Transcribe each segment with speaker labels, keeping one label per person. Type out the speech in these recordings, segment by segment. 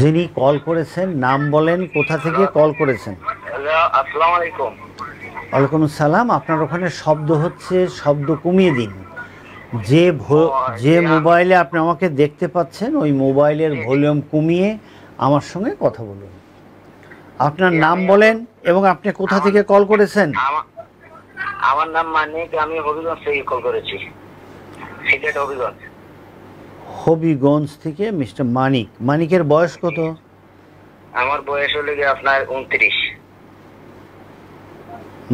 Speaker 1: যিনি কল করেছেন নাম বলেন কোথা থেকে কল করেছেন?
Speaker 2: আলাইকুম।
Speaker 1: ওয়ালাইকুম সালাম আপনার ওখানে শব্দ হচ্ছে শব্দ কমিয়ে দিন। যে যে মোবাইলে আপনি আমাকে দেখতে পাচ্ছেন ওই মোবাইলের ভলিউম কমিয়ে আমার সঙ্গে কথা বলুন। আপনার নাম বলেন এবং আপনি কোথা থেকে কল করেছেন?
Speaker 2: আমার নাম মানিক আমি হবিগঞ্জ থেকে কল করেছি। সিলেট হবিগঞ্জ
Speaker 1: হবিগঞ্জ থেকে মিস্টার মানিক। মানিকের বয়স কত?
Speaker 2: আমার বয়স হলে গিয়ে আপনার উনত্রিশ।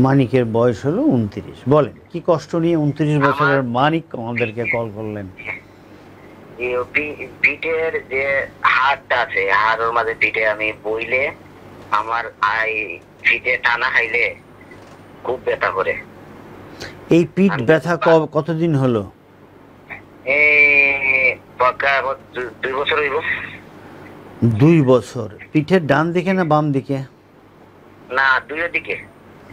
Speaker 1: মানিকের বয়স হলো উনত্রিশ। বলেন কি কষ্ট নিয়ে উনত্রিশ বছরের মানিক আমাদেরকে কল করলেন?
Speaker 2: পিঠের যে হাড়টা আছে হাড়ের মাঝে পিঠে আমি বইলে আমার আই পিঠে টানা খাইলে খুব ব্যথা করে।
Speaker 1: এই পিঠ ব্যথা কতদিন হলো?
Speaker 2: এই দুই বছর হইব।
Speaker 1: দুই বছর। পিঠের ডান দিকে না বাম দিকে?
Speaker 2: না দুইয়ের দিকে।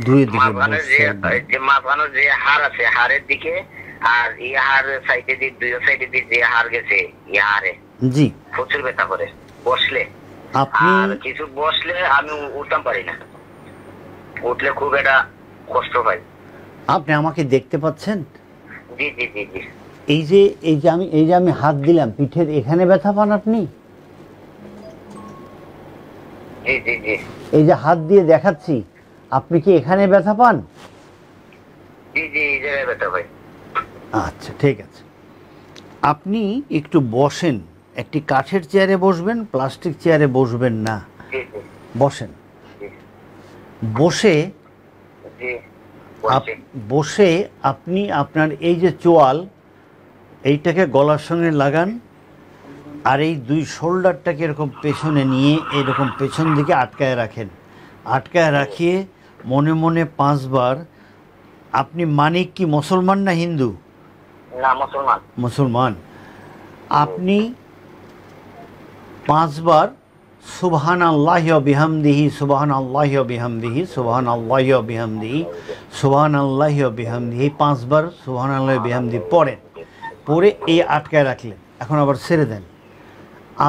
Speaker 1: দুই দিকে
Speaker 2: যে। যে হাড় আছে হাড়ের দিকে আর এই হাড় সাইডে দিয়ে দুই সাইডে দিয়ে যে হাড় গেছে এই হাড়ে।
Speaker 1: জি।
Speaker 2: প্রচুর ব্যথা করে বসলে।
Speaker 1: আপনি
Speaker 2: কিছু বসলে আমি উঠতাম পারি না। উঠলে খুব একটা কষ্ট পাই
Speaker 1: আপনি আমাকে দেখতে পাচ্ছেন?
Speaker 2: জি জি জি জি।
Speaker 1: এই যে এই যে আমি এই যে আমি হাত দিলাম পিঠের এখানে ব্যথা পান আপনি? এই যে হাত দিয়ে দেখাচ্ছি আপনি কি এখানে ব্যথা পান? আচ্ছা ঠিক আছে। আপনি একটু বসেন একটি কাঠের চেয়ারে বসবেন প্লাস্টিক চেয়ারে বসবেন না। বসেন। বসে। বসে আপনি আপনার এই যে চোয়াল এইটাকে গলার সঙ্গে লাগান আর এই দুই শোল্ডারটাকে এরকম পেছনে নিয়ে এরকম পেছন দিকে আটকায় রাখেন। আটকায় রাখিয়ে মনে মনে পাঁচবার আপনি মানিক কি মুসলমান না হিন্দু?
Speaker 2: না মুসলমান।
Speaker 1: মুসলমান। আপনি পাঁচবার সুবহান আল্লাহ বিহামদিহি সুবহান আল্লাহ বিহামদিহি সুবহান আল্লাহ বিহামদিহি সুবহান আল্লাহ বিহামদিহি পাঁচবার সুবহান আল্লাহ বিহামদি পড়েন। পরে এই আটকায় রাখলেন। এখন আবার ছেড়ে দেন।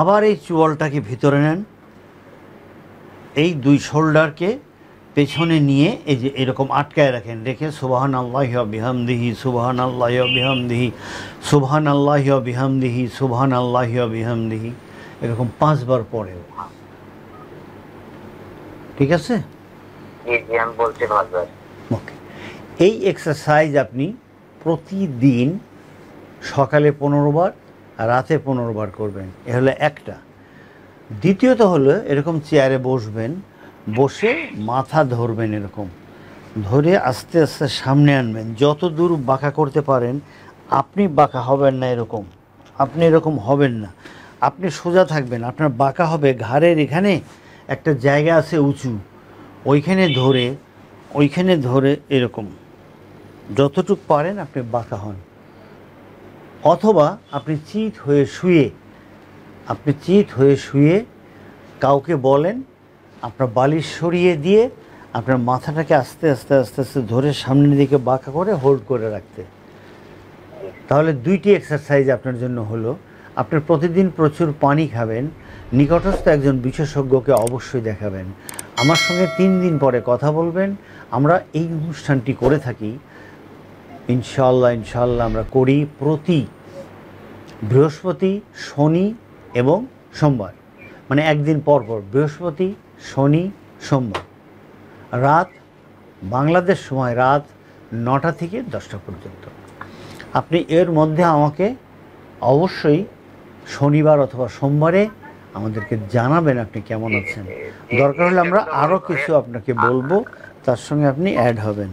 Speaker 1: আবার এই চুয়ালটাকে ভিতরে নেন। এই দুই শোল্ডারকে পেছনে নিয়ে এই যে এরকম আটকায় রাখেন রেখে সুবহান আল্লাহ বিহামদিহি সুবহান আল্লাহ বিহামদিহি সুবহান আল্লাহ বিহামদিহি সুবহান আল্লাহ বিহামদিহি এরকম পাঁচবার পড়েও ঠিক আছে? ওকে এই এক্সারসাইজ আপনি প্রতিদিন সকালে পনেরো বার আর রাতে পনেরো বার করবেন। এ হলো একটা। দ্বিতীয়ত হলো এরকম চেয়ারে বসবেন, বসে মাথা ধরবেন এরকম। ধরে আস্তে আস্তে সামনে আনবেন। যত দূর বাঁকা করতে পারেন, আপনি বাঁকা হবেন না এরকম। আপনি এরকম হবেন না। আপনি সোজা থাকবেন। আপনার বাঁকা হবে ঘাড়ের এখানে একটা জায়গা আছে উঁচু। ওইখানে ধরে ওইখানে ধরে এরকম। যতটুক পারেন আপনি বাঁকা হন। অথবা আপনি চিত হয়ে শুয়ে, আপনি চিত হয়ে শুয়ে কাউকে বলেন, আপনার বালিশ সরিয়ে দিয়ে আপনার মাথাটাকে আস্তে আস্তে আস্তে আস্তে ধরে সামনের দিকে বাঁকা করে হোল্ড করে রাখতে। তাহলে দুইটি এক্সারসাইজ আপনার জন্য হলো, আপনি প্রতিদিন প্রচুর পানি খাবেন, নিকটস্থ একজন বিশেষজ্ঞকে অবশ্যই দেখাবেন। আমার সঙ্গে তিন দিন পরে কথা বলবেন, আমরা এই অনুষ্ঠানটি করে থাকি। ইনশাল্লাহ ইনশাল্লাহ আমরা করি প্রতি বৃহস্পতি, শনি এবং সোমবার। মানে একদিন পর পর, বৃহস্পতি, শনি, সোমবার। রাত, বাংলাদেশ সময় রাত নটা থেকে দশটা পর্যন্ত। আপনি এর মধ্যে আমাকে অবশ্যই শনিবার অথবা সোমবারে আমাদেরকে জানাবেন আপনি কেমন আছেন। দরকার হলে আমরা আরও কিছু আপনাকে বলব, তার সঙ্গে আপনি অ্যাড হবেন।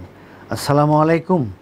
Speaker 1: আসসালামু আলাইকুম।